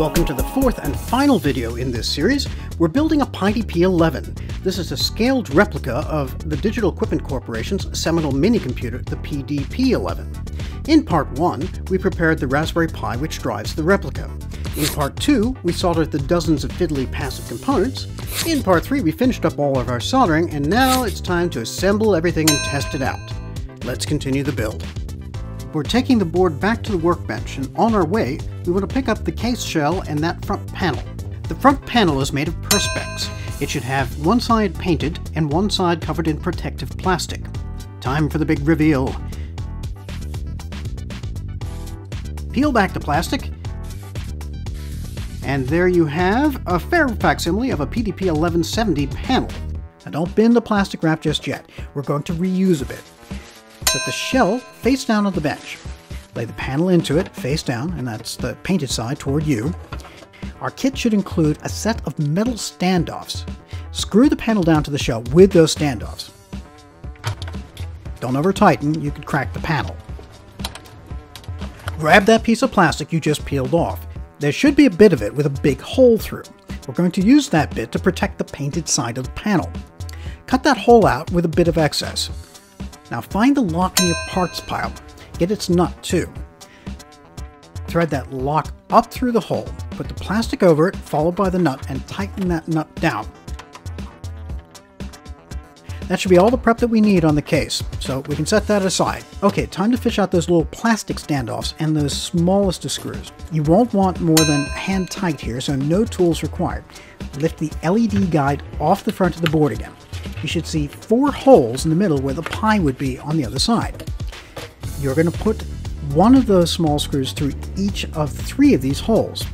Welcome to the fourth and final video in this series. We're building a PiDP-11. This is a scaled replica of the Digital Equipment Corporation's seminal mini computer, the PDP-11. In part 1, we prepared the Raspberry Pi which drives the replica. In part 2, we soldered the dozens of fiddly passive components. In part 3, we finished up all of our soldering, and now it's time to assemble everything and test it out. Let's continue the build. We're taking the board back to the workbench, and on our way, we want to pick up the case shell and that front panel. The front panel is made of Perspex. It should have one side painted and one side covered in protective plastic. Time for the big reveal. Peel back the plastic, and there you have a fair facsimile of a PDP 1170 panel. Now don't bend the plastic wrap just yet, we're going to reuse a bit. Set the shell face down on the bench. Lay the panel into it, face down, and that's the painted side toward you. Our kit should include a set of metal standoffs. Screw the panel down to the shell with those standoffs. Don't over tighten, you could crack the panel. Grab that piece of plastic you just peeled off. There should be a bit of it with a big hole through. We're going to use that bit to protect the painted side of the panel. Cut that hole out with a bit of excess. Now find the lock in your parts pile. Get its nut too. Thread that lock up through the hole. Put the plastic over it, followed by the nut, and tighten that nut down. That should be all the prep that we need on the case, so we can set that aside. Okay, time to fish out those little plastic standoffs and those smallest of screws. You won't want more than hand tight here, so no tools required. Lift the LED guide off the front of the board again you should see four holes in the middle where the Pi would be on the other side. You're going to put one of those small screws through each of three of these holes.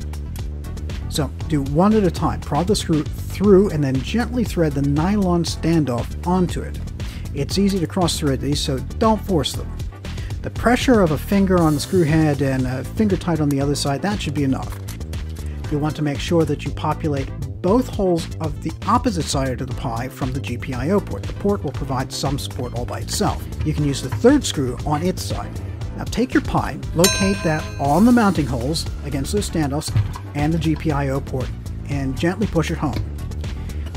So do one at a time. Prod the screw through and then gently thread the nylon standoff onto it. It's easy to cross thread these, so don't force them. The pressure of a finger on the screw head and a finger tight on the other side, that should be enough. You'll want to make sure that you populate both holes of the opposite side of the Pi from the GPIO port. The port will provide some support all by itself. You can use the third screw on its side. Now take your Pi, locate that on the mounting holes against those standoffs and the GPIO port, and gently push it home.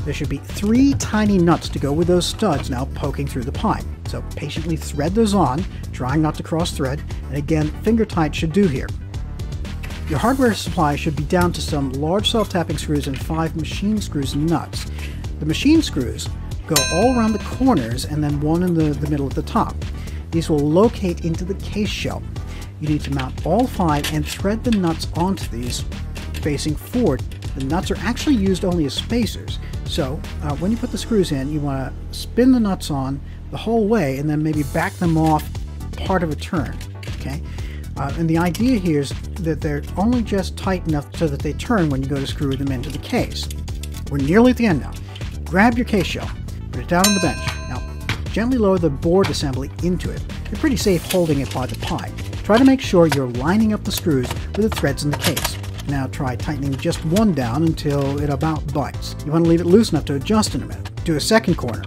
There should be three tiny nuts to go with those studs now poking through the Pi. So patiently thread those on, trying not to cross thread, and again, finger tight should do here. Your hardware supply should be down to some large self-tapping screws and five machine screws and nuts. The machine screws go all around the corners and then one in the, the middle at the top. These will locate into the case shell. You need to mount all five and thread the nuts onto these facing forward. The nuts are actually used only as spacers, so uh, when you put the screws in, you want to spin the nuts on the whole way and then maybe back them off part of a turn. Okay, uh, and the idea here is that they're only just tight enough so that they turn when you go to screw them into the case. We're nearly at the end now. Grab your case shell, put it down on the bench. Now, gently lower the board assembly into it. You're pretty safe holding it by the Pi. Try to make sure you're lining up the screws with the threads in the case. Now try tightening just one down until it about bites. You want to leave it loose enough to adjust in a minute. Do a second corner,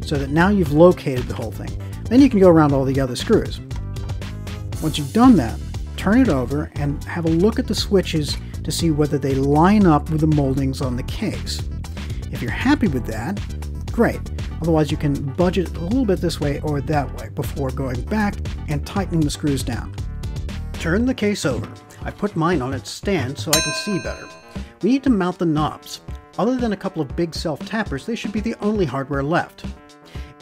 so that now you've located the whole thing. Then you can go around all the other screws. Once you've done that, turn it over and have a look at the switches to see whether they line up with the moldings on the case. If you're happy with that, great. Otherwise you can budget a little bit this way or that way before going back and tightening the screws down. Turn the case over. I put mine on its stand so I can see better. We need to mount the knobs. Other than a couple of big self-tappers, they should be the only hardware left.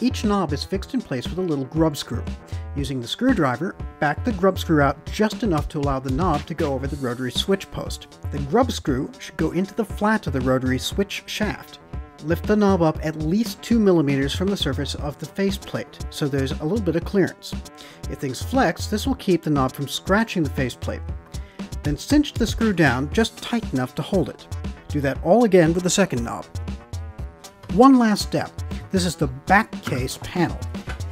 Each knob is fixed in place with a little grub screw. Using the screwdriver, back the grub screw out just enough to allow the knob to go over the rotary switch post. The grub screw should go into the flat of the rotary switch shaft. Lift the knob up at least 2 millimeters from the surface of the faceplate, so there's a little bit of clearance. If things flex, this will keep the knob from scratching the faceplate. Then cinch the screw down just tight enough to hold it. Do that all again with the second knob. One last step. This is the back case panel.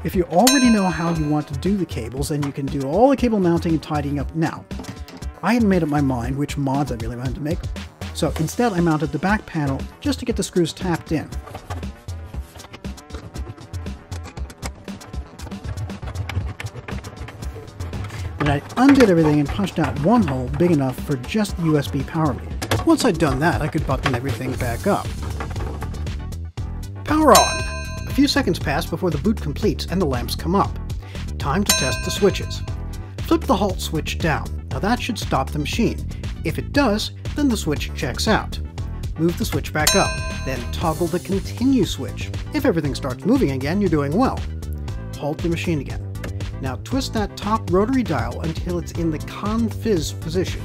If you already know how you want to do the cables, then you can do all the cable mounting and tidying up now. I hadn't made up my mind which mods I really wanted to make, so instead I mounted the back panel just to get the screws tapped in. Then I undid everything and punched out one hole big enough for just the USB power lead. Once I'd done that, I could button everything back up. Power on! A few seconds pass before the boot completes and the lamps come up. Time to test the switches. Flip the halt switch down. Now that should stop the machine. If it does, then the switch checks out. Move the switch back up, then toggle the continue switch. If everything starts moving again, you're doing well. Halt the machine again. Now twist that top rotary dial until it's in the confiz position.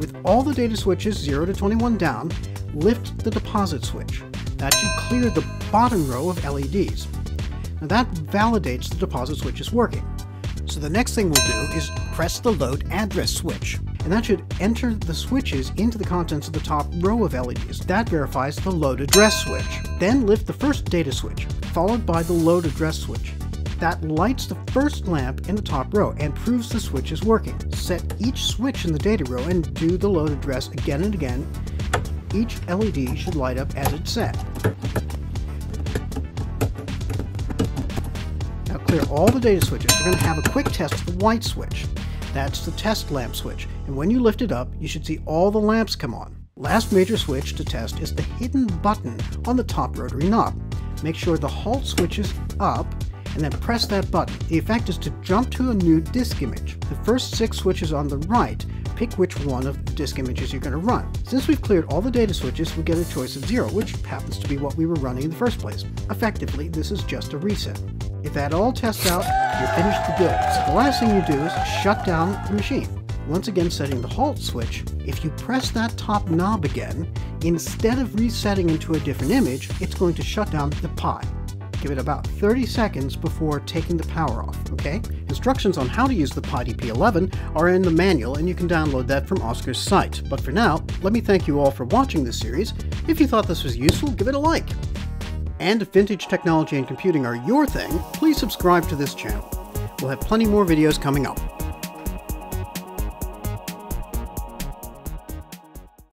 With all the data switches 0 to 21 down, lift the deposit switch. That should clear the bottom row of LEDs. Now that validates the deposit switch is working. So the next thing we'll do is press the load address switch. And that should enter the switches into the contents of the top row of LEDs. That verifies the load address switch. Then lift the first data switch, followed by the load address switch. That lights the first lamp in the top row and proves the switch is working. Set each switch in the data row and do the load address again and again. Each LED should light up as it's set. Clear all the data switches. We're going to have a quick test of the white switch. That's the test lamp switch, and when you lift it up, you should see all the lamps come on. Last major switch to test is the hidden button on the top rotary knob. Make sure the halt switch is up and then press that button. The effect is to jump to a new disk image. The first six switches on the right, pick which one of the disk images you're going to run. Since we've cleared all the data switches, we get a choice of zero, which happens to be what we were running in the first place. Effectively, this is just a reset. If that all tests out, you're finished the build. So the last thing you do is shut down the machine. Once again setting the halt switch, if you press that top knob again, instead of resetting into a different image, it's going to shut down the Pi. Give it about 30 seconds before taking the power off, okay? Instructions on how to use the PiDP11 are in the manual and you can download that from Oscar's site. But for now, let me thank you all for watching this series. If you thought this was useful, give it a like. And if vintage technology and computing are your thing, please subscribe to this channel. We'll have plenty more videos coming up.